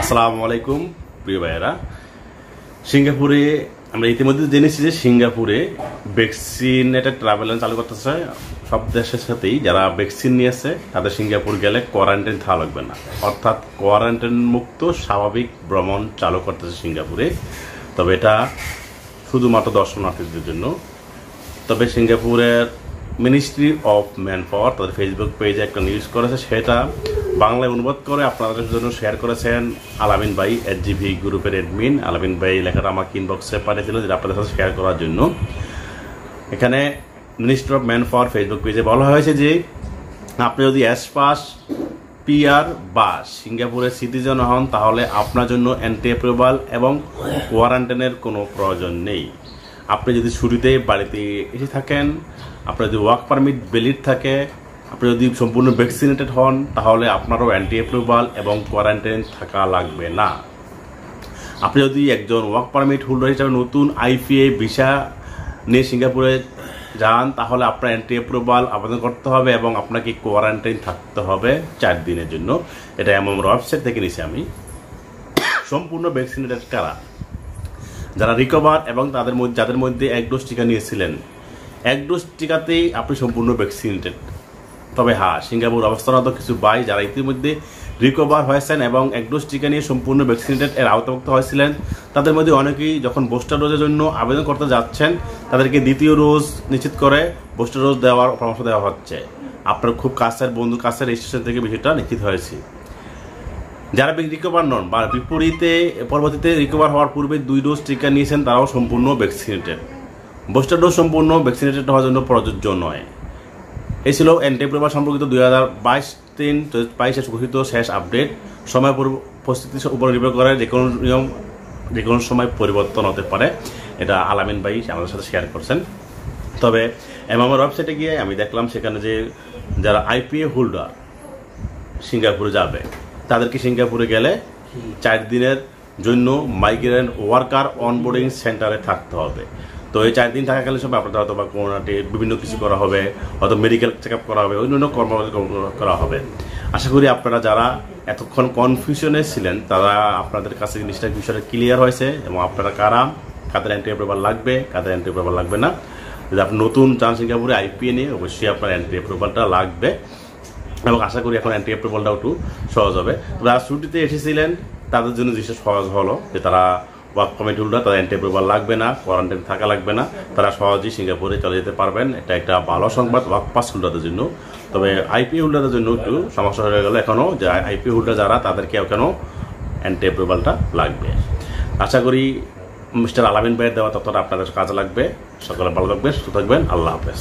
আসসালামু আলাইকুম প্রিয় ভাইয়েরা। সিঙ্গাপুরে আমরা ইতিমধ্যে জেনেছি যে সিঙ্গাপুরে ভ্যাকসিনেটেড ট্রাভেল চালু করতেছে। সব দেশের সাথেই যারা ভ্যাকসিন নিয়েছে, তাদের সিঙ্গাপুর গেলে কোয়ারেন্টাইন থাকা লাগবে না। অর্থাৎ কোয়ারেন্টাইন মুক্ত, স্বাভাবিক ভ্রমণ চালু করতেছে সিঙ্গাপুরে। তবে এটা শুধুমাত্র দর্শনার্থীদের জন্য। তবে সিঙ্গাপুরের মিনিস্ট্রি অফ ম্যান পাওয়ার তাদের ফেসবুক পেজে একটা নিউজ করেছে, সেটা বাংলায় অনুবাদ করে, আপনাদের জন্য শেয়ার করেছেন আলামিন ভাই এস জিভি গ্রুপের অ্যাডমিন আলামিন ভাই লেখাটা আমাকে ইনবক্সে পাঠিয়েছিল যেটা আপনাদের সাথে শেয়ার করার জন্য। এখানে মিনিস্ট্রি অফ ম্যান পাওয়ার ফেসবুক পেজে বলা হয়েছে যে, আপনি যদি এস পাস পিআর বা সিঙ্গাপুরের সিটিজেন হন, তাহলে আপনার জন্য অ্যান্টি অ্যাপ্রুভাল এবং কোয়ারেন্টাইনের কোনো প্রয়োজন নেই। আপনি যদি ছুটিতে বাড়িতে এসে থাকেন, আপনার যদি ওয়ার্ক পারমিট ভ্যালিড থাকে আপনি যদি সম্পূর্ণ ভ্যাকসিনেটেড হন, তাহলে আপনারও অ্যান্টি অ্যাপ্রুভাল এবং কোয়ারেন্টাইন থাকা লাগবে না। আপনি যদি একজন ওয়ার্ক পারমিট হোল্ডার হিসাবে নতুন আইপিএ ভিসা নিয়ে সিঙ্গাপুরে যান, তাহলে আপনার অ্যান্টি অ্যাপ্রুভাল আবেদন করতে হবে এবং আপনাকে কোয়ারেন্টাইন থাকতে হবে চার দিনের জন্য। এটা এমন ওয়েবসাইট থেকে নিছি আমি। সম্পূর্ণ ভ্যাকসিনেটেড কারা? যারা রিকভার এবং তাদের মধ্যে যাদের মধ্যে এক ডোজ টিকা নিয়েছিলেন, এক ডোজ টিকাতেই আপনি সম্পূর্ণ ভ্যাকসিনেটেড তবে হ্যাঁ সিঙ্গাপুর অবস্থানত কিছু বাই যারা ইতিমধ্যে রিকভার হয়েছেন এবং এক ডোজ টিকা নিয়ে সম্পূর্ণ ভ্যাকসিনেটেড এর আওতাভুক্ত হয়েছিলেন, তাদের মধ্যে অনেকেই যখন বুস্টার ডোজের জন্য আবেদন করতে যাচ্ছেন, তাদেরকে দ্বিতীয় ডোজ নিশ্চিত করে বুস্টার ডোজ দেওয়ার পরামর্শ দেওয়া হচ্ছে। আপনার খুব কাছের বন্ধু, কাছের স্টেশন থেকে বিষয়টা নিশ্চিত হয়েছে। যারা রিকভার নন বা বিপরীতে, পরবর্তীতে রিকভার হওয়ার পূর্বে দুই ডোজ টিকা নিয়েছেন, তারাও সম্পূর্ণ ভ্যাকসিনেটেড বুস্টার ডোজ সম্পূর্ণ ভ্যাকসিনেটেড হওয়ার জন্য প্রযোজ্য নয়। এই ছিল অ্যান্টিপ্রোভার সম্পর্কিত দুই হাজার বাইশ তিন বাইশে ঘোষিত শেষ আপডেট। সময় পরিস্থিতির উপর নির্ভর করে যে কোনো নিয়ম, যে কোনো সময় পরিবর্তন হতে পারে। এটা আলামিন ভাই আমাদের সাথে শেয়ার করছেন। তবে এমআমের ওয়েবসাইটে গিয়ে আমি দেখলাম সেখানে যে যারা আইপিএ হোল্ডার সিঙ্গাপুরে যাবে, তাদেরকে সিঙ্গাপুরে গেলে চার দিনের জন্য মাইগ্রেন্ট ওয়ার্কার অনবোর্ডিং সেন্টারে থাকতে হবে। তো এই চার দিন থাকাকালীন সময় আপনাদের হয়তো বা করোনাটি বিভিন্ন কিছু করা হবে, হয়তো মেডিকেল চেক আপ করা হবে, অন্যান্য কর্ম করা হবে। আশা করি আপনারা যারা এতক্ষণ কনফিউশনে ছিলেন, তারা আপনাদের কাছে জিনিসটা বিষয়টা ক্লিয়ার হয়েছে এবং আপনারা কারা? কাদের অ্যান্টি অ্যাপ্রুভাল লাগবে, কাদের অ্যান্টি অ্যাপ্রুভাল লাগবে না। যদি আপনি নতুন চান সিঙ্গাপুরে আইপিএ নিয়ে, অবশ্যই আপনার অ্যান্টি অ্যাপ্রুভালটা লাগবে এবং আশা করি এখন অ্যান্টি অ্যাপ্রুভালটাও একটু সহজ হবে। যারা ছুটিতে এসেছিলেন, তাদের জন্য জিনিসটা সহজ হলো যে তারা ওয়ার্ক পারমিট হোল্ডার, তাদের অ্যান্টি অ্যাপ্রুভাল লাগবে না কোয়ারেন্টাইন থাকা লাগবে না। তারা সহজেই সিঙ্গাপুরে চলে যেতে পারবেন। এটা একটা ভালো সংবাদ ওয়ার্ক পাস হোল্ডারদের জন্য। তবে আইপি হোল্ডারদের জন্য একটু সমস্যা হয়ে গেল এখনও যে আইপি হোল্ডার যারা তাদেরকে এখনও অ্যান্টি অ্যাপ্রুভালটা লাগবে? আশা করি মিস্টার আলামিন ভাইয়ের দেওয়া ততটা আপনাদের কাজে লাগবে। সকলে ভালো থাকবেন, সুস্থ থাকবেন। আল্লাহ হাফেজ।